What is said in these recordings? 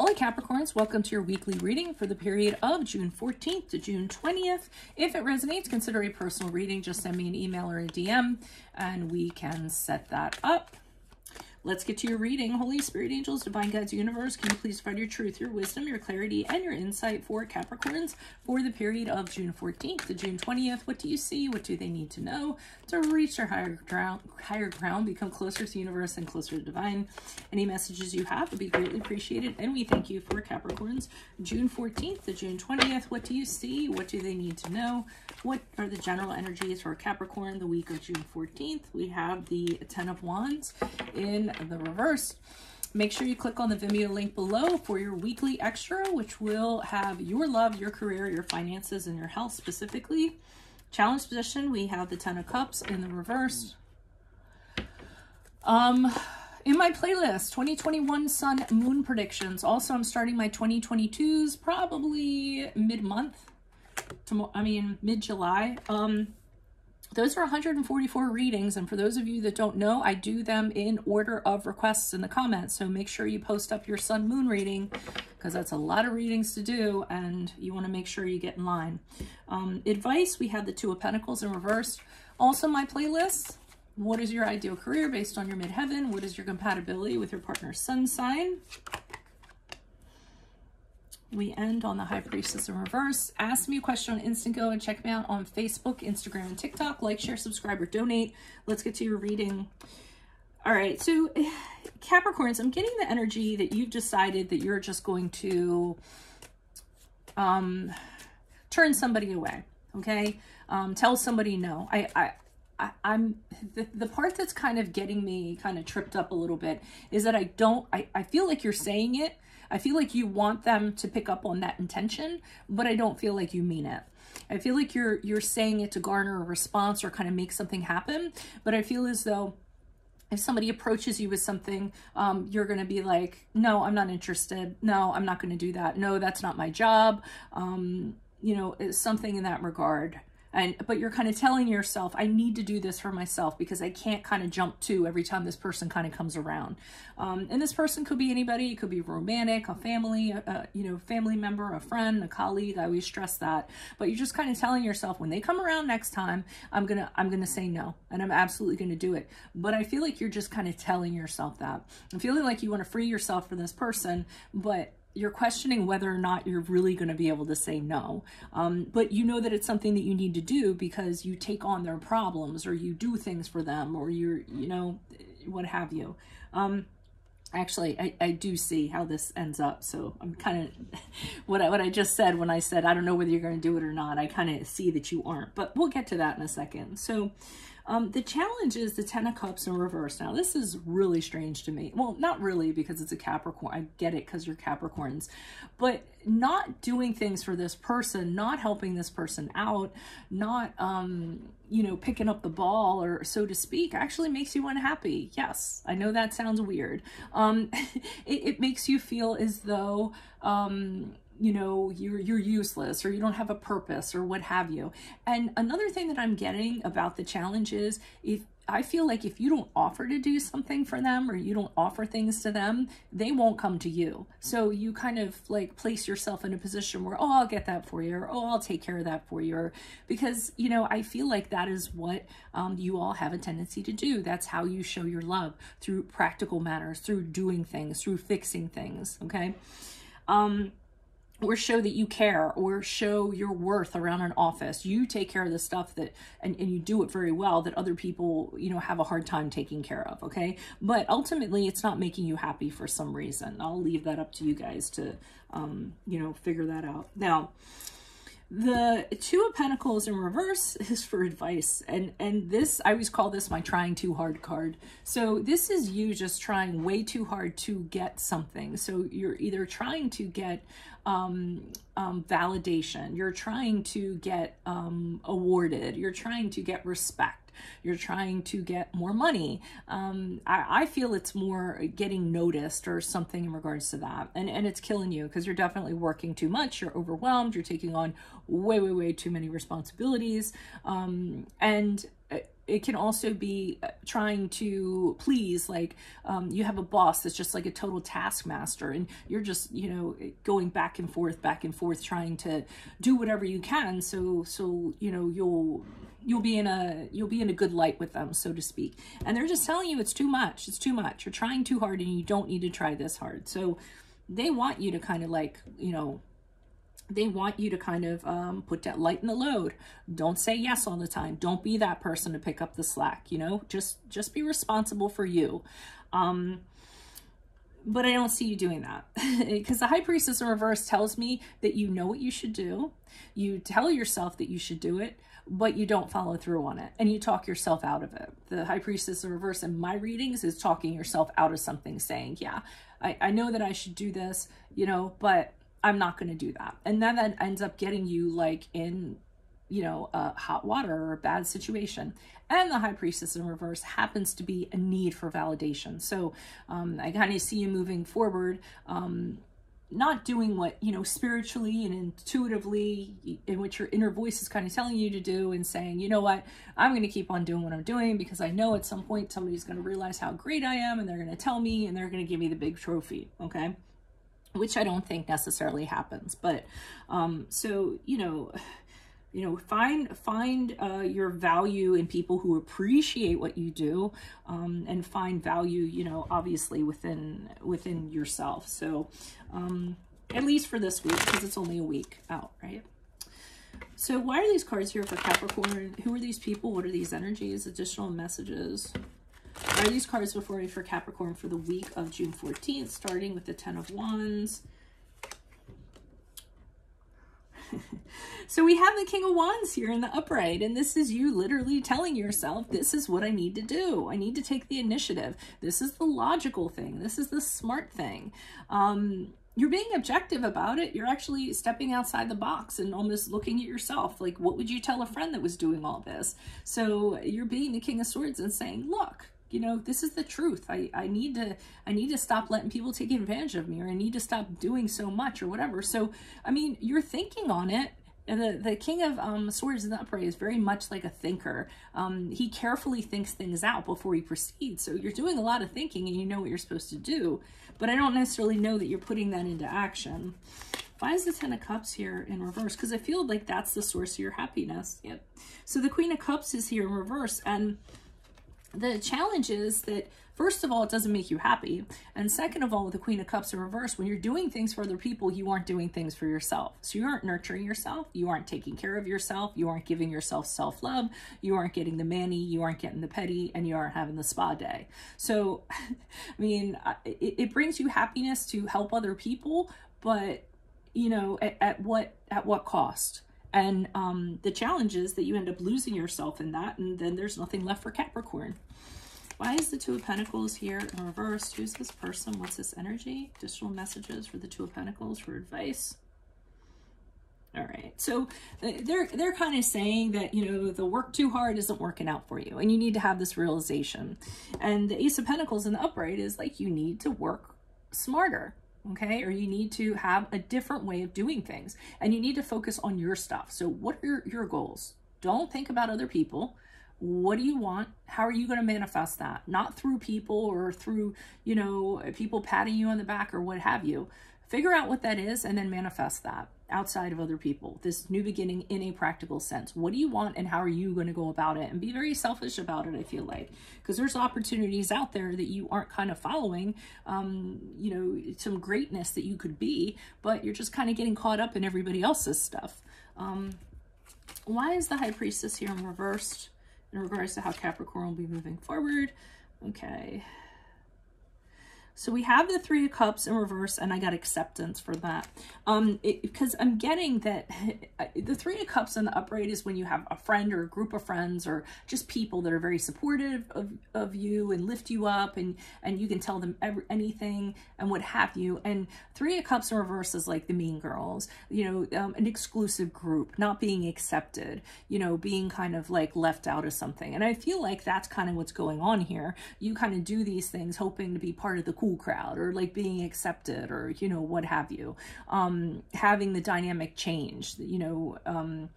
Hola Capricorns, welcome to your weekly reading for the period of June 14th to June 20th. If it resonates, consider a personal reading. Just send me an email or a DM and we can set that up. Let's get to your reading. Holy Spirit, angels, divine guides, universe, can you please find your truth, your wisdom, your clarity, and your insight for Capricorns for the period of June 14th to June 20th? What do you see? What do they need to know to reach their higher ground, higher ground, become closer to the universe and closer to divine? Any messages you have would be greatly appreciated, and we thank you for Capricorns June 14th to June 20th. What do you see? What do they need to know? What are the general energies for Capricorn the week of June 14th? We have the Ten of Wands in the reverse. Make sure you click on the Vimeo link below for your weekly extra, which will have your love, your career, your finances, and your health specifically. Challenge position, we have the Ten of Cups in the reverse. Um, in my playlist, 2021 Sun Moon predictions. Also, I'm starting my 2022s probably mid-month. Tomorrow. I mean, mid-July. Um, those are 144 readings, and for those of you that don't know, I do them in order of requests in the comments, so make sure you post up your sun moon reading, because that's a lot of readings to do, and you want to make sure you get in line. Um, advice, we have the Two of Pentacles in reverse. Also my playlist, what is your ideal career based on your midheaven? What is your compatibility with your partner's sun sign? We end on the High Priestess in reverse. Ask me a question on InstantGo and check me out on Facebook, Instagram, and TikTok. Like, share, subscribe, or donate. Let's get to your reading. All right, so Capricorns, I'm getting the energy that you've decided that you're just going to um, turn somebody away, okay? Um, tell somebody no. I, I, I, I'm the, the part that's kind of getting me kind of tripped up a little bit is that I don't, I, I feel like you're saying it, I feel like you want them to pick up on that intention, but I don't feel like you mean it. I feel like you're you're saying it to garner a response or kind of make something happen, but I feel as though if somebody approaches you with something, um, you're going to be like, no, I'm not interested. No, I'm not going to do that. No, that's not my job. Um, you know, something in that regard and but you're kind of telling yourself i need to do this for myself because i can't kind of jump to every time this person kind of comes around. Um, and this person could be anybody. It could be romantic a family a, a, you know family member a friend a colleague. I always stress that. But you're just kind of telling yourself when they come around next time i'm gonna i'm gonna say no and i'm absolutely gonna do it. But i feel like you're just kind of telling yourself that. I'm feeling like you want to free yourself from this person but you're questioning whether or not you're really going to be able to say no. Um, but you know that it's something that you need to do because you take on their problems or you do things for them or you're, you know, what have you. Um, actually, I, I do see how this ends up. So I'm kind of, what I, what I just said when I said, I don't know whether you're going to do it or not, I kind of see that you aren't, but we'll get to that in a second. So um, the challenge is the Ten of Cups in reverse. Now, this is really strange to me. Well, not really because it's a Capricorn. I get it because you're Capricorns. But not doing things for this person, not helping this person out, not, um, you know, picking up the ball or so to speak, actually makes you unhappy. Yes, I know that sounds weird. Um, it, it makes you feel as though, um, you know, you're, you're useless or you don't have a purpose or what have you. And another thing that I'm getting about the challenge is if I feel like if you don't offer to do something for them or you don't offer things to them, they won't come to you. So you kind of like place yourself in a position where, oh, I'll get that for you, or oh, I'll take care of that for you. Or, because, you know, I feel like that is what um, you all have a tendency to do. That's how you show your love through practical matters, through doing things, through fixing things. Okay. Um, or show that you care or show your worth around an office. You take care of the stuff that and, and you do it very well that other people you know have a hard time taking care of okay? But ultimately it's not making you happy for some reason. I'll leave that up to you guys to um you know figure that out. Now the Two of Pentacles in reverse is for advice. And, and this, I always call this my trying too hard card. So this is you just trying way too hard to get something. So you're either trying to get um, um, validation, you're trying to get um, awarded, you're trying to get respect you're trying to get more money. Um, I, I, feel it's more getting noticed or something in regards to that. And, and it's killing you because you're definitely working too much. You're overwhelmed. You're taking on way, way, way too many responsibilities. Um, and it can also be uh, trying to please like um, you have a boss that's just like a total taskmaster and you're just you know going back and forth back and forth trying to do whatever you can. So so you know you'll you'll be in a you'll be in a good light with them so to speak. And they're just telling you it's too much it's too much. You're trying too hard and you don't need to try this hard. So they want you to kind of like you know they want you to kind of um, put that light in the load. Don't say yes all the time. Don't be that person to pick up the slack, you know, just, just be responsible for you. Um, but I don't see you doing that because the high priestess in reverse tells me that you know what you should do. You tell yourself that you should do it, but you don't follow through on it and you talk yourself out of it. The high priestess in reverse in my readings is talking yourself out of something saying, yeah, I, I know that I should do this, you know, but I'm not going to do that. And then that ends up getting you like in, you know, uh, hot water or a bad situation. And the high priestess in reverse happens to be a need for validation. So um, I kind of see you moving forward, um, not doing what, you know, spiritually and intuitively in which your inner voice is kind of telling you to do and saying, you know what, I'm going to keep on doing what I'm doing because I know at some point somebody's going to realize how great I am and they're going to tell me and they're going to give me the big trophy. Okay which I don't think necessarily happens. But um, so, you know, you know, find find uh, your value in people who appreciate what you do, um, and find value, you know, obviously within within yourself. So, um, at least for this week, because it's only a week out, right? So why are these cards here for Capricorn? Who are these people? What are these energies? Additional messages? Are these cards before me for Capricorn for the week of June 14th, starting with the Ten of Wands. so we have the King of Wands here in the upright, and this is you literally telling yourself, this is what I need to do. I need to take the initiative. This is the logical thing. This is the smart thing. Um, you're being objective about it. You're actually stepping outside the box and almost looking at yourself. Like, what would you tell a friend that was doing all this? So you're being the King of Swords and saying, look, you know, this is the truth. I, I need to, I need to stop letting people take advantage of me or I need to stop doing so much or whatever. So, I mean, you're thinking on it. And the, the King of um, Swords in the Upright is very much like a thinker. Um, he carefully thinks things out before he proceeds. So you're doing a lot of thinking and you know what you're supposed to do. But I don't necessarily know that you're putting that into action. Why is the Ten of Cups here in reverse? Because I feel like that's the source of your happiness. Yep. So the Queen of Cups is here in reverse. And the challenge is that first of all, it doesn't make you happy. And second of all, with the Queen of Cups in reverse, when you're doing things for other people, you aren't doing things for yourself. So you aren't nurturing yourself. You aren't taking care of yourself. You aren't giving yourself self-love. You aren't getting the mani. You aren't getting the petty. And you aren't having the spa day. So, I mean, it, it brings you happiness to help other people, but you know, at, at what at what cost? And um, the challenge is that you end up losing yourself in that, and then there's nothing left for Capricorn. Why is the Two of Pentacles here in reverse? Who's this person? What's this energy? Additional messages for the Two of Pentacles for advice. All right, so uh, they're they're kind of saying that you know the work too hard isn't working out for you, and you need to have this realization. And the Ace of Pentacles in the upright is like you need to work smarter okay? Or you need to have a different way of doing things and you need to focus on your stuff. So what are your, your goals? Don't think about other people. What do you want? How are you going to manifest that? Not through people or through, you know, people patting you on the back or what have you. Figure out what that is and then manifest that outside of other people. This new beginning in a practical sense. What do you want and how are you going to go about it? And be very selfish about it, I feel like. Because there's opportunities out there that you aren't kind of following, um, you know, some greatness that you could be, but you're just kind of getting caught up in everybody else's stuff. Um, why is the High Priestess here in reversed in regards to how Capricorn will be moving forward? Okay. So we have the Three of Cups in reverse, and I got acceptance for that. Um, Because I'm getting that the Three of Cups in the upright is when you have a friend or a group of friends or just people that are very supportive of, of you and lift you up and, and you can tell them every, anything and what have you. And Three of Cups in reverse is like the Mean Girls, you know, um, an exclusive group, not being accepted, you know, being kind of like left out of something. And I feel like that's kind of what's going on here. You kind of do these things hoping to be part of the cool crowd or like being accepted or, you know, what have you. Um, having the dynamic change, you know, um,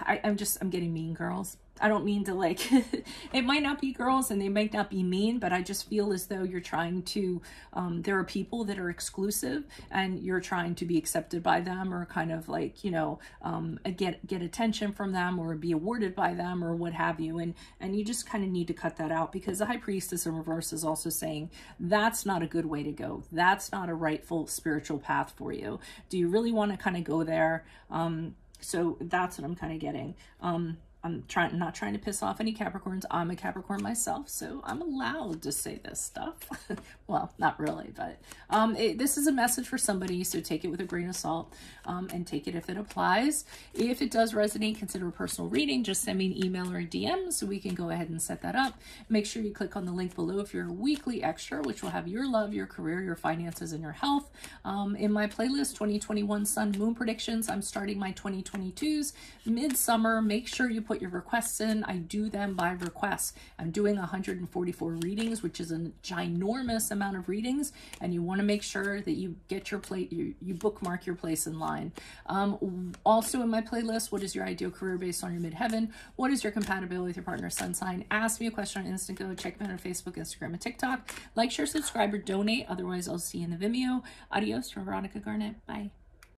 I, I'm just, I'm getting mean girls. I don't mean to like, it might not be girls and they might not be mean, but I just feel as though you're trying to, um, there are people that are exclusive and you're trying to be accepted by them or kind of like, you know, um, get, get attention from them or be awarded by them or what have you. And, and you just kind of need to cut that out because the high priestess in reverse is also saying that's not a good way to go. That's not a rightful spiritual path for you. Do you really want to kind of go there? Um, so that's what I'm kind of getting. Um, I'm trying not trying to piss off any Capricorns. I'm a Capricorn myself, so I'm allowed to say this stuff. well, not really, but um, it, this is a message for somebody, so take it with a grain of salt um, and take it if it applies. If it does resonate, consider a personal reading. Just send me an email or a DM so we can go ahead and set that up. Make sure you click on the link below if you're a weekly extra, which will have your love, your career, your finances, and your health. Um, in my playlist, 2021 Sun Moon Predictions, I'm starting my 2022s midsummer. Make sure you put put your requests in. I do them by request. I'm doing 144 readings, which is a ginormous amount of readings, and you want to make sure that you get your plate, you, you bookmark your place in line. Um, also in my playlist, what is your ideal career based on your midheaven? What is your compatibility with your partner's sun sign? Ask me a question on InstantGo. Check me out on Facebook, Instagram, and TikTok. Like, share, subscribe, or donate. Otherwise, I'll see you in the Vimeo. Adios from Veronica Garnet. Bye.